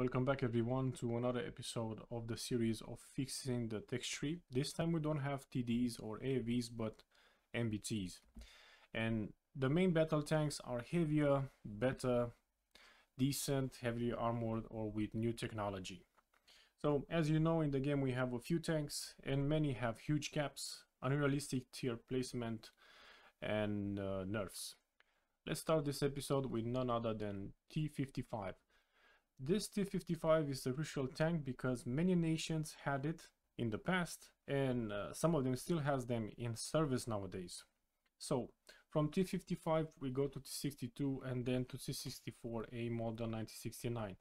Welcome back everyone to another episode of the series of fixing the tech tree. This time we don't have TDs or AVs but MBTs. And the main battle tanks are heavier, better, decent, heavily armored or with new technology. So as you know in the game we have a few tanks and many have huge caps, unrealistic tier placement and uh, nerfs. Let's start this episode with none other than T-55. This T-55 is a crucial tank because many nations had it in the past and uh, some of them still has them in service nowadays. So from T-55 we go to T-62 and then to T-64A model 1969.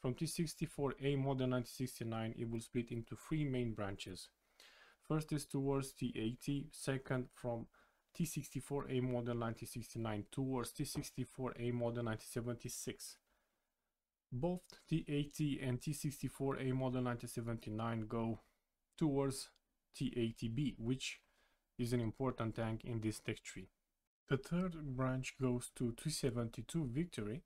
From T-64A model 1969 it will split into three main branches. First is towards T-80, second from T-64A model 1969 towards T-64A model 1976 both T80 and T64A model 1979 go towards T80B, which is an important tank in this tech tree. The third branch goes to T72 Victory,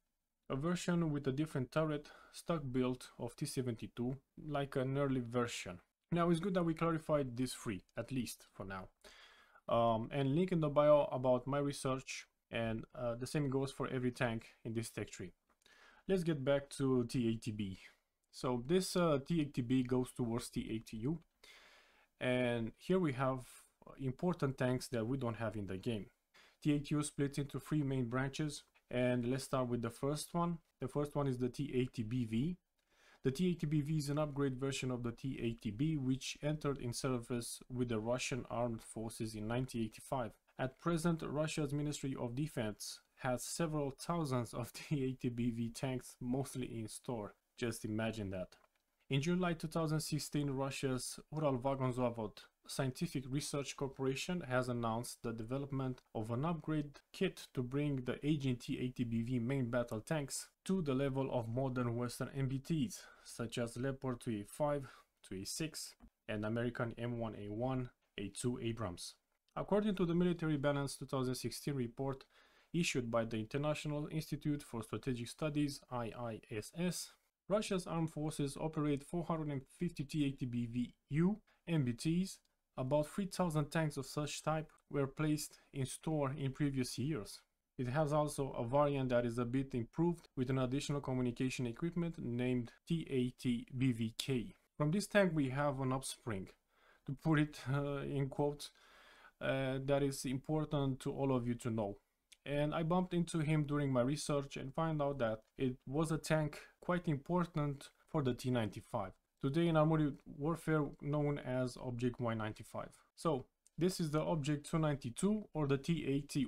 a version with a different turret, stock build of T72, like an early version. Now it's good that we clarified this three, at least for now. Um, and link in the bio about my research and uh, the same goes for every tank in this tech tree. Let's get back to T80B. So this uh, T80B goes towards T80U. And here we have important tanks that we don't have in the game. T80U splits into three main branches. And let's start with the first one. The first one is the T80BV. The T80BV is an upgrade version of the T80B which entered in service with the Russian armed forces in 1985. At present, Russia's Ministry of Defense has several thousands of T-80BV tanks mostly in store. Just imagine that. In July 2016, Russia's Uralvagonzavod Scientific Research Corporation has announced the development of an upgrade kit to bring the aging T-80BV main battle tanks to the level of modern Western MBTs, such as Leopard 2A5, 2A6, and American M1A1, A2 Abrams. According to the Military Balance 2016 report, issued by the International Institute for Strategic Studies IISS, Russia's armed forces operate 450 T-80BVU MBTs. About 3,000 tanks of such type were placed in store in previous years. It has also a variant that is a bit improved with an additional communication equipment named T-80BVK. From this tank we have an offspring, to put it uh, in quotes, uh, that is important to all of you to know and I bumped into him during my research and found out that it was a tank quite important for the T-95, today in armored warfare known as Object 195. So this is the Object 292 or the T-80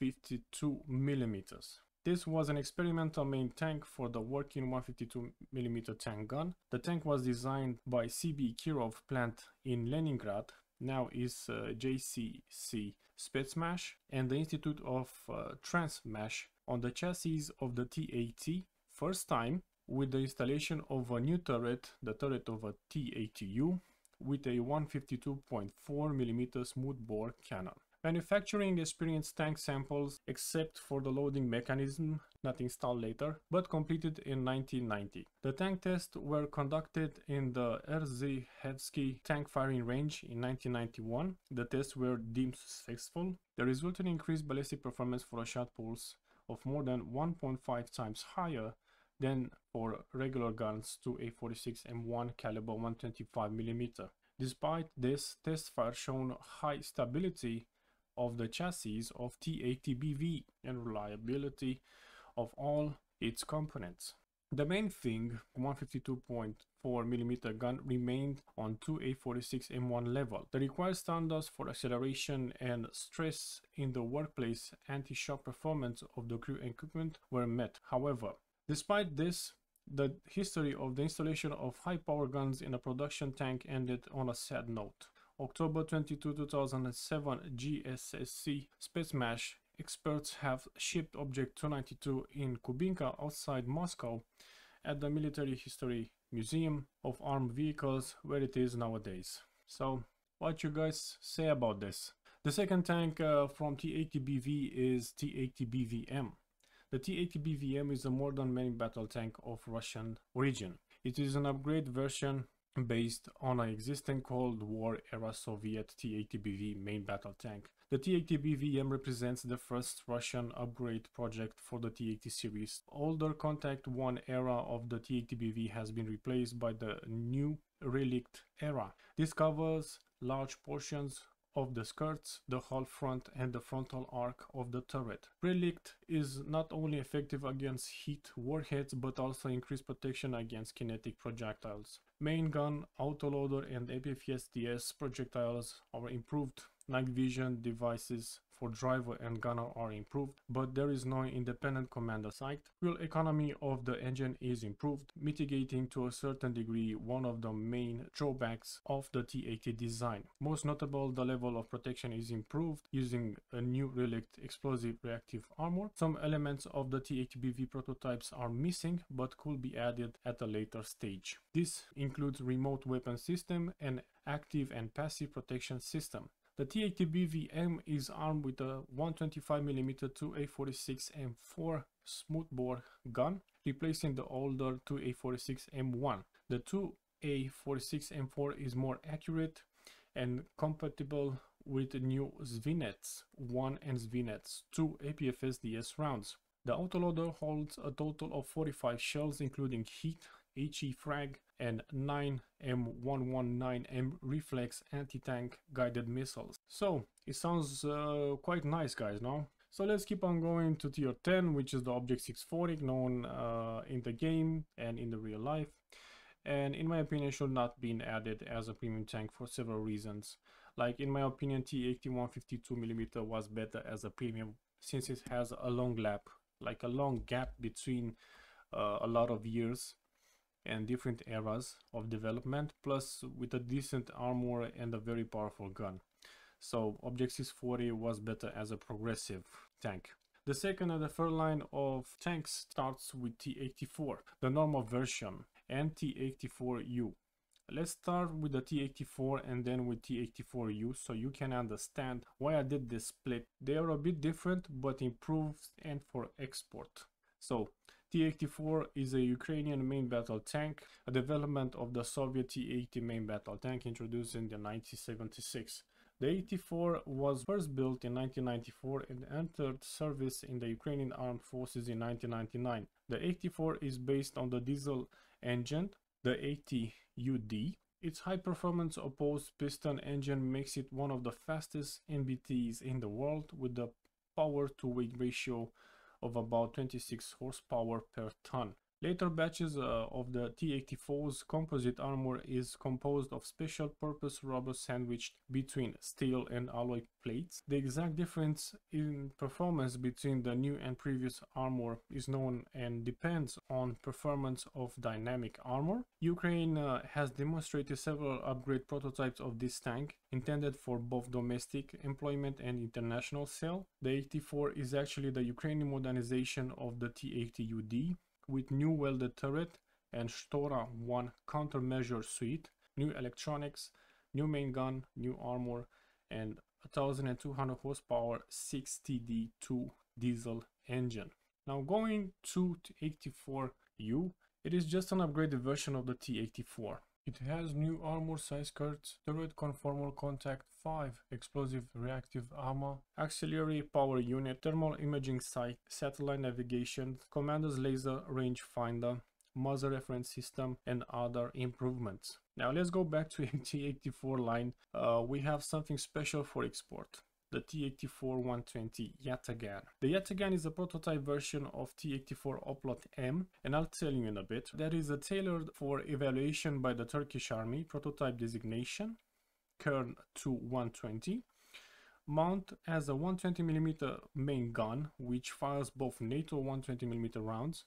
152mm. This was an experimental main tank for the working 152mm tank gun. The tank was designed by CB Kirov plant in Leningrad now is uh, JCC Spetsmash and the Institute of uh, Transmash on the chassis of the T80 first time with the installation of a new turret, the turret of a T80U with a 152.4mm smoothbore cannon. Manufacturing experienced tank samples except for the loading mechanism not installed later, but completed in 1990. The tank tests were conducted in the Rzhevsky tank firing range in 1991. The tests were deemed successful. The resulting increased ballistic performance for a shot pulse of more than 1.5 times higher than for regular guns 2A46M1 caliber 125mm. Despite this, test fire shown high stability of the chassis of T80BV and reliability of all its components. The main thing, 152.4mm gun remained on 2A46M1 level. The required standards for acceleration and stress in the workplace anti-shock performance of the crew equipment were met. However, despite this, the history of the installation of high-power guns in a production tank ended on a sad note. October 22, 2007, GSSC Spetsmash experts have shipped Object 292 in Kubinka outside Moscow at the Military History Museum of Armed Vehicles where it is nowadays. So what you guys say about this? The second tank uh, from T80BV is T80BVM. The T-80BVM is a modern main battle tank of Russian origin. It is an upgrade version based on an existing Cold War era Soviet T-80BV main battle tank. The T-80BVM represents the first Russian upgrade project for the T-80 series. Older Contact 1 era of the T-80BV has been replaced by the new Relict era. This covers large portions of the skirts, the hull front and the frontal arc of the turret. Relict is not only effective against heat warheads but also increased protection against kinetic projectiles. Main gun, autoloader and APFSDS projectiles are improved. Night vision devices for driver and gunner are improved, but there is no independent commander sight. Fuel economy of the engine is improved, mitigating to a certain degree one of the main drawbacks of the T-80 design. Most notable, the level of protection is improved using a new Relict explosive reactive armor. Some elements of the T-80BV prototypes are missing, but could be added at a later stage. This includes remote weapon system and active and passive protection system. The T-80BVM is armed with a 125mm 2A46M4 smoothbore gun, replacing the older 2A46M1. The 2A46M4 is more accurate and compatible with new Svinets 1 and Svinets 2 APFSDS rounds. The autoloader holds a total of 45 shells including heat, HE frag and 9 M119M reflex anti-tank guided missiles. So it sounds uh, quite nice guys, no? So let's keep on going to tier 10 which is the Object 640 known uh, in the game and in the real life and in my opinion should not be added as a premium tank for several reasons. Like in my opinion T-80 152mm was better as a premium since it has a long lap, like a long gap between uh, a lot of years and different eras of development plus with a decent armor and a very powerful gun. So Object 640 was better as a progressive tank. The second and the third line of tanks starts with T-84, the normal version, and T-84U. Let's start with the T-84 and then with T-84U so you can understand why I did this split. They are a bit different but improved and for export. So T-84 is a Ukrainian main battle tank, a development of the Soviet T-80 main battle tank introduced in the 1976. The 84 was first built in 1994 and entered service in the Ukrainian Armed Forces in 1999. The 84 is based on the diesel engine, the 80UD. Its high-performance opposed piston engine makes it one of the fastest MBTs in the world with the power-to-weight ratio of about 26 horsepower per ton. Later batches uh, of the T-84's composite armor is composed of special purpose rubber sandwiched between steel and alloy plates. The exact difference in performance between the new and previous armor is known and depends on performance of dynamic armor. Ukraine uh, has demonstrated several upgrade prototypes of this tank intended for both domestic employment and international sale. The 84 is actually the Ukrainian modernization of the T-80UD with new welded turret and Shtora 1 countermeasure suite, new electronics, new main gun, new armor, and 1200 horsepower 6TD2 diesel engine. Now going to T-84U, it is just an upgraded version of the T-84. It has new armor size skirts, turret conformal contact 5, explosive reactive armor, auxiliary power unit, thermal imaging sight, satellite navigation, commander's laser range finder, muzzle reference system and other improvements. Now let's go back to T-84 line. Uh, we have something special for export the T-84-120 Yatagan. The Yatagan is a prototype version of T-84 Oplot M and I'll tell you in a bit. That is a tailored for evaluation by the Turkish army prototype designation Kern 2-120 mount as a 120mm main gun which fires both NATO 120mm rounds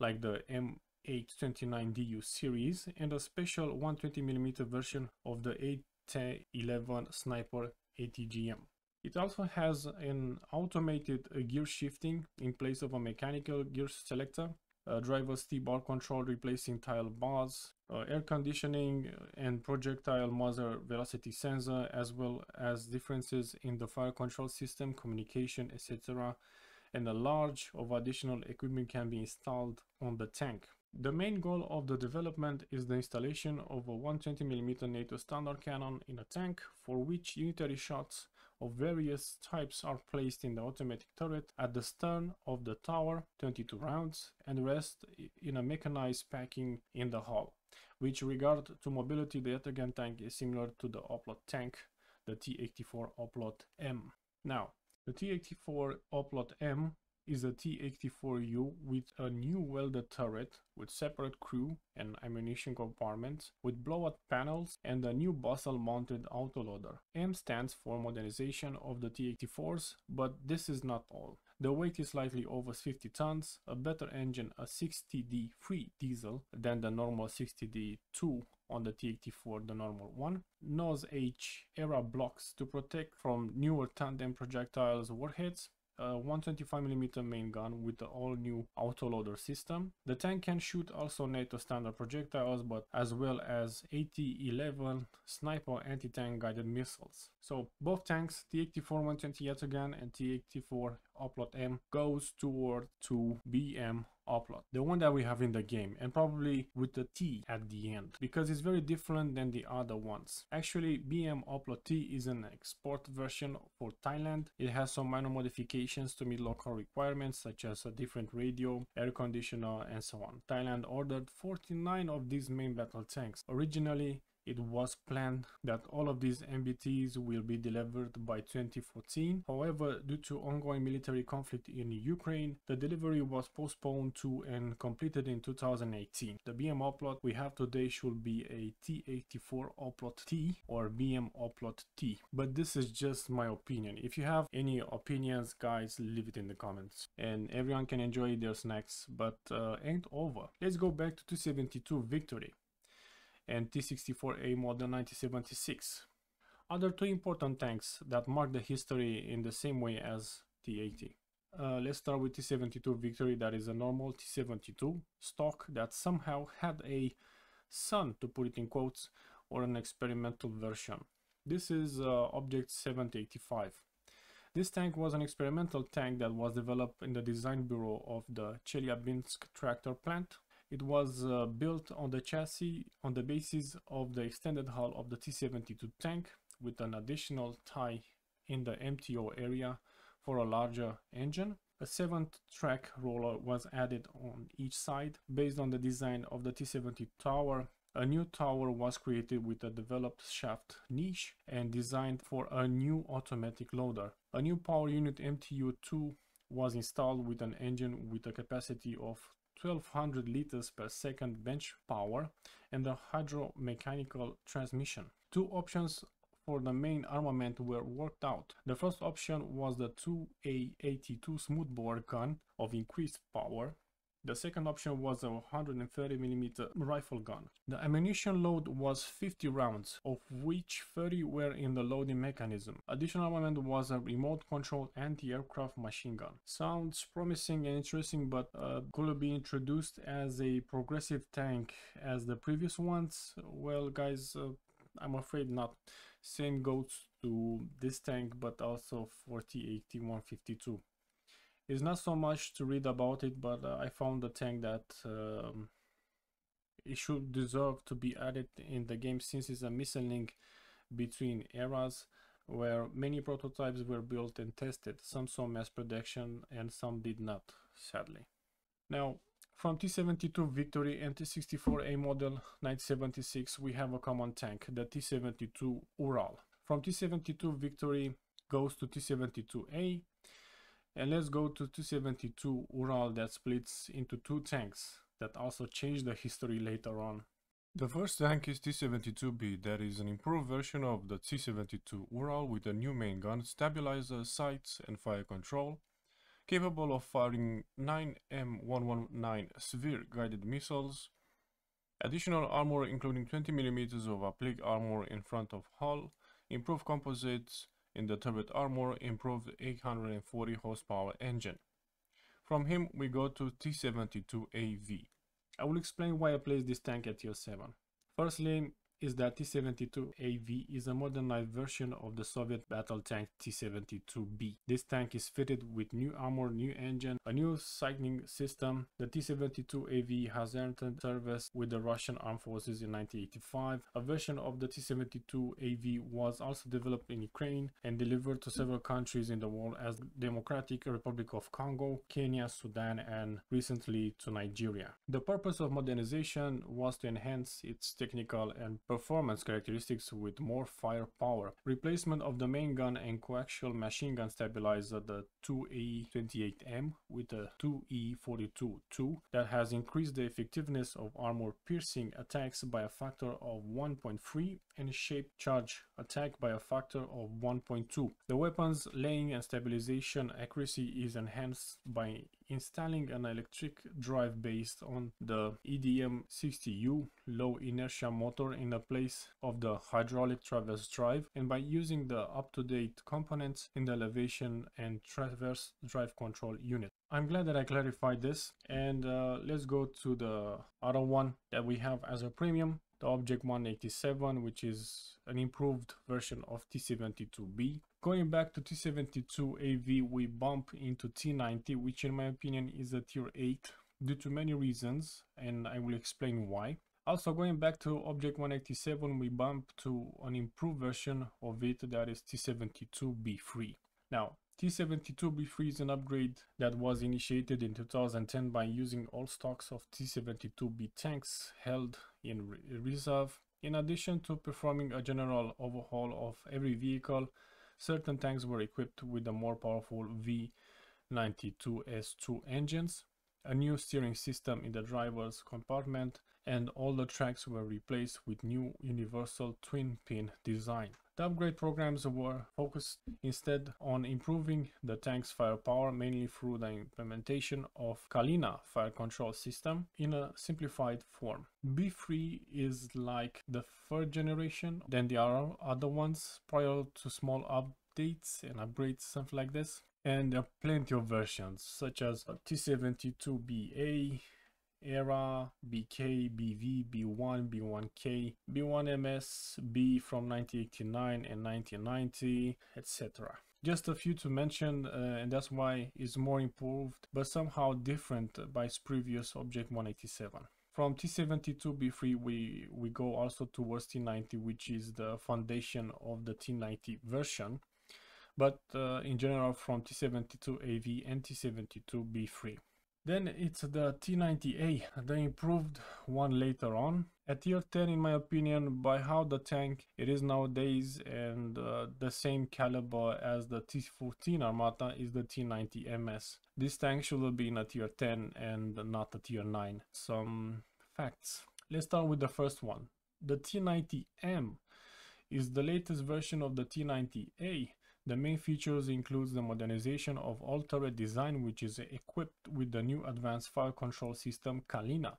like the M829DU series and a special 120mm version of the AT-11 Sniper ATGM. It also has an automated uh, gear shifting in place of a mechanical gear selector, uh, driver's T-bar control replacing tile bars, uh, air conditioning uh, and projectile muzzle velocity sensor as well as differences in the fire control system, communication, etc. and a large of additional equipment can be installed on the tank. The main goal of the development is the installation of a 120mm NATO standard cannon in a tank for which unitary shots of various types are placed in the automatic turret at the stern of the tower, 22 rounds, and rest in a mechanized packing in the hull. With regard to mobility, the Yataghan tank is similar to the Oplot tank, the T-84 Oplot M. Now, the T-84 Oplot M is a T-84U with a new welded turret with separate crew and ammunition compartments with blowout panels and a new bustle mounted autoloader. M stands for modernization of the T-84s, but this is not all. The weight is slightly over 50 tons, a better engine, a 6TD3 diesel than the normal 6TD2 on the T-84, the normal one. Nozh era blocks to protect from newer tandem projectiles warheads Uh, a 125mm main gun with the all-new autoloader system. The tank can shoot also NATO standard projectiles but as well as AT-11 sniper anti-tank guided missiles. So both tanks, T-84 120 Yatagan and T-84 Oplot M goes toward to BM Oplot, the one that we have in the game, and probably with the T at the end, because it's very different than the other ones. Actually, BM Oplot T is an export version for Thailand. It has some minor modifications to meet local requirements, such as a different radio, air conditioner, and so on. Thailand ordered 49 of these main battle tanks. Originally, it was planned that all of these MBTs will be delivered by 2014. However, due to ongoing military conflict in Ukraine, the delivery was postponed to and completed in 2018. The BM Oplot we have today should be a T-84 Oplot T or BM Oplot T. But this is just my opinion. If you have any opinions, guys, leave it in the comments. And everyone can enjoy their snacks, but uh, ain't over. Let's go back to T-72 Victory and T-64A model 1976. Other two important tanks that mark the history in the same way as T-80. Uh, let's start with T-72 Victory that is a normal T-72 stock that somehow had a son to put it in quotes or an experimental version. This is uh, Object 785. This tank was an experimental tank that was developed in the design bureau of the Chelyabinsk tractor plant it was uh, built on the chassis on the basis of the extended hull of the T-72 tank with an additional tie in the MTO area for a larger engine. A seventh track roller was added on each side. Based on the design of the T-70 tower, a new tower was created with a developed shaft niche and designed for a new automatic loader. A new power unit MTU-2 was installed with an engine with a capacity of 1200 liters per second bench power and a hydromechanical transmission. Two options for the main armament were worked out. The first option was the 2A82 smoothbore gun of increased power the second option was a 130mm rifle gun. The ammunition load was 50 rounds, of which 30 were in the loading mechanism. Additional armament was a remote-controlled anti-aircraft machine gun. Sounds promising and interesting, but uh, could be introduced as a progressive tank as the previous ones? Well, guys, uh, I'm afraid not. Same goes to this tank, but also for T-80-152. It's not so much to read about it, but uh, I found the tank that um, it should deserve to be added in the game since it's a missing link between eras where many prototypes were built and tested. Some saw mass production and some did not, sadly. Now, from T-72 Victory and T-64A model 1976, we have a common tank, the T-72 Ural. From T-72 Victory goes to T-72A, and let's go to T-72 Ural that splits into two tanks that also change the history later on. The first tank is T-72B that is an improved version of the T-72 Ural with a new main gun, stabilizer, sights and fire control, capable of firing 9 M119 Svir guided missiles, additional armor including 20mm of applique armor in front of hull, improved composites, in the turret armor improved 840 horsepower engine. From him we go to T72AV. I will explain why I placed this tank at tier 7. Firstly, is that T-72AV is a modernized version of the Soviet battle tank T-72B. This tank is fitted with new armor, new engine, a new sighting system. The T-72AV has entered service with the Russian Armed Forces in 1985. A version of the T-72AV was also developed in Ukraine and delivered to several countries in the world as Democratic Republic of Congo, Kenya, Sudan, and recently to Nigeria. The purpose of modernization was to enhance its technical and performance characteristics with more firepower. Replacement of the main gun and coaxial machine gun stabilizer, the 2E28M, with a 2E42-2 that has increased the effectiveness of armor-piercing attacks by a factor of 1.3 and shape charge attack by a factor of 1.2. The weapon's laying and stabilization accuracy is enhanced by installing an electric drive based on the EDM60U low inertia motor in the place of the hydraulic traverse drive. And by using the up-to-date components in the elevation and traverse drive control unit. I'm glad that I clarified this. And uh, let's go to the other one that we have as a premium the Object 187 which is an improved version of T72B. Going back to T72AV we bump into T90 which in my opinion is a tier 8 due to many reasons and I will explain why. Also going back to Object 187 we bump to an improved version of it that is T72B3. Now T72B3 is an upgrade that was initiated in 2010 by using all stocks of T72B tanks held in re reserve. In addition to performing a general overhaul of every vehicle, certain tanks were equipped with the more powerful V92S2 engines, a new steering system in the driver's compartment, and all the tracks were replaced with new universal twin pin design. The upgrade programs were focused instead on improving the tank's firepower mainly through the implementation of Kalina fire control system in a simplified form. B3 is like the third generation than the other ones prior to small updates and upgrades something like this and there are plenty of versions such as T72BA, ERA, BK, BV, B1, B1K, B1MS, B from 1989 and 1990, etc. Just a few to mention uh, and that's why it's more improved but somehow different by its previous Object 187. From T72B3 we, we go also towards T90 which is the foundation of the T90 version but uh, in general from T72AV and T72B3. Then it's the T90A, the improved one later on. At tier 10 in my opinion by how the tank it is nowadays and uh, the same caliber as the T14 Armata is the T90MS. This tank should have been a tier 10 and not a tier 9. Some facts. Let's start with the first one. The T90M is the latest version of the T90A the main features includes the modernization of all turret design which is equipped with the new advanced fire control system Kalina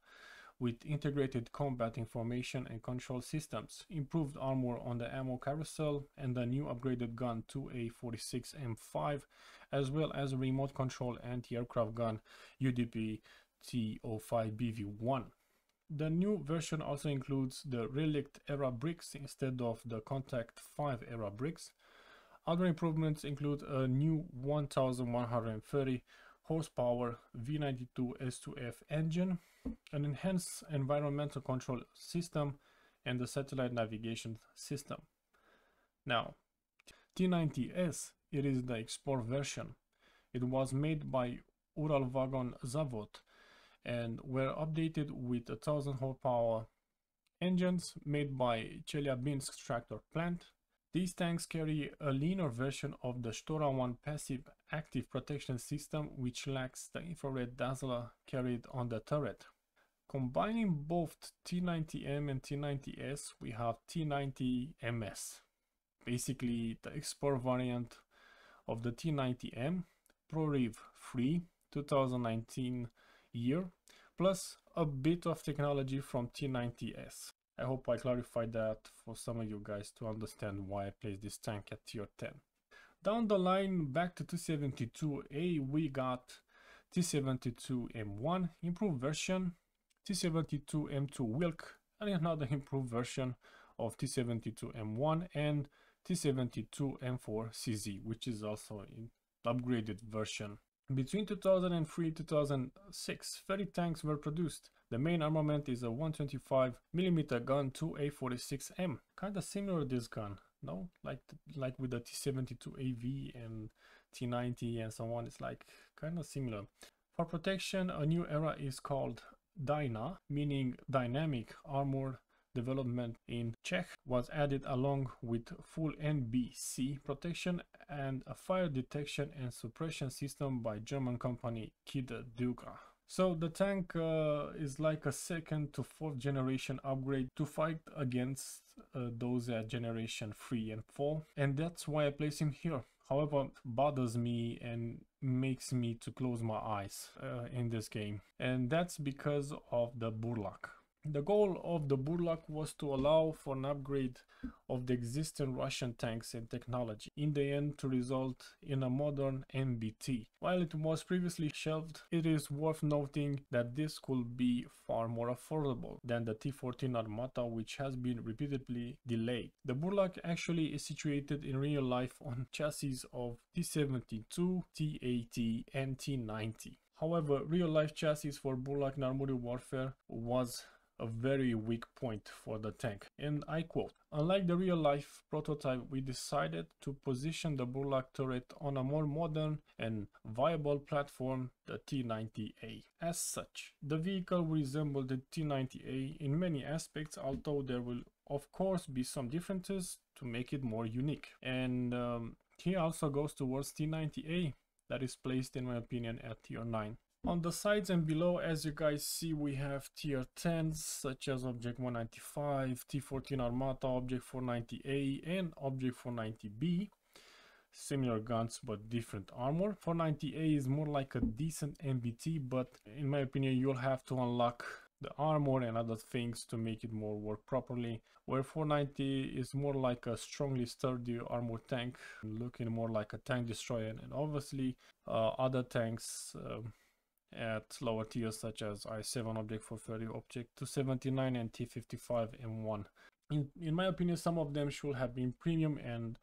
with integrated combat information and control systems, improved armor on the ammo carousel and the new upgraded gun 2A46M5 as well as a remote control anti-aircraft gun UDP T05BV1. The new version also includes the Relict era bricks instead of the Contact 5 era bricks, other improvements include a new 1130 horsepower V92 S2F engine, an enhanced environmental control system, and the satellite navigation system. Now, T90S, it is the export version. It was made by Uralvagon Zavod and were updated with a 1000 horsepower engines made by Chelyabinsk tractor plant these tanks carry a leaner version of the Shtora 1 passive active protection system which lacks the infrared dazzler carried on the turret. Combining both T90M and T90S, we have T90MS, basically the export variant of the T90M, Proryv 3 2019 year, plus a bit of technology from T90S. I hope I clarified that for some of you guys to understand why I placed this tank at tier 10. Down the line, back to T72A, we got T72M1 improved version, T72M2 Wilk, and another improved version of T72M1 and T72M4CZ, which is also an upgraded version. Between 2003 2006, 30 tanks were produced. The main armament is a 125mm gun 2A46M. Kinda similar to this gun, no? Like like with the T72AV and T90 and so on, it's like kinda similar. For protection, a new era is called DYNA, meaning Dynamic Armor development in Czech was added along with full NBC protection and a fire detection and suppression system by German company Kidde Deugra. So the tank uh, is like a second to fourth generation upgrade to fight against uh, those at generation 3 and 4 and that's why I place him here. However, bothers me and makes me to close my eyes uh, in this game and that's because of the Burlak. The goal of the Burlak was to allow for an upgrade of the existing Russian tanks and technology, in the end to result in a modern MBT. While it was previously shelved, it is worth noting that this could be far more affordable than the T-14 Armata which has been repeatedly delayed. The Burlak actually is situated in real life on chassis of T-72, T-80 and T-90. However, real-life chassis for Burlak in armored warfare was a very weak point for the tank. And I quote, Unlike the real-life prototype, we decided to position the Burlak turret on a more modern and viable platform, the T90A. As such, the vehicle will resemble the T90A in many aspects, although there will of course be some differences to make it more unique. And um, he also goes towards T90A that is placed in my opinion at tier 9. On the sides and below, as you guys see, we have tier 10s such as Object 195, T14 Armata, Object 490A and Object 490B. Similar guns but different armor. 490A is more like a decent MBT but in my opinion you'll have to unlock the armor and other things to make it more work properly where 490 is more like a strongly sturdy armor tank looking more like a tank destroyer and obviously uh, other tanks um, at lower tiers such as i7 object 430 object 279 and t55 m1 in, in my opinion some of them should have been premium and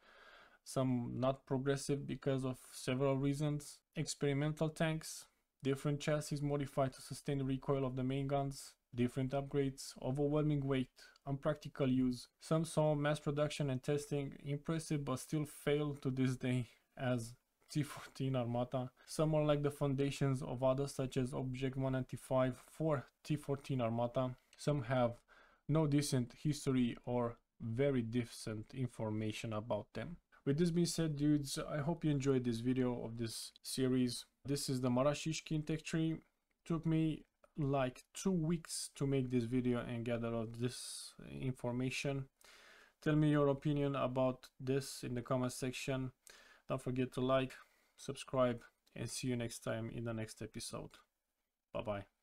some not progressive because of several reasons. Experimental tanks different chassis modified to sustain the recoil of the main guns different upgrades overwhelming weight unpractical use. Some saw mass production and testing impressive but still fail to this day as T14 Armata. Some are like the foundations of others such as Object 195 for T14 Armata. Some have no decent history or very decent information about them. With this being said dudes, I hope you enjoyed this video of this series. This is the Marat Shishkin tech tree. Took me like two weeks to make this video and gather all this information. Tell me your opinion about this in the comment section. Don't forget to like, subscribe, and see you next time in the next episode. Bye bye.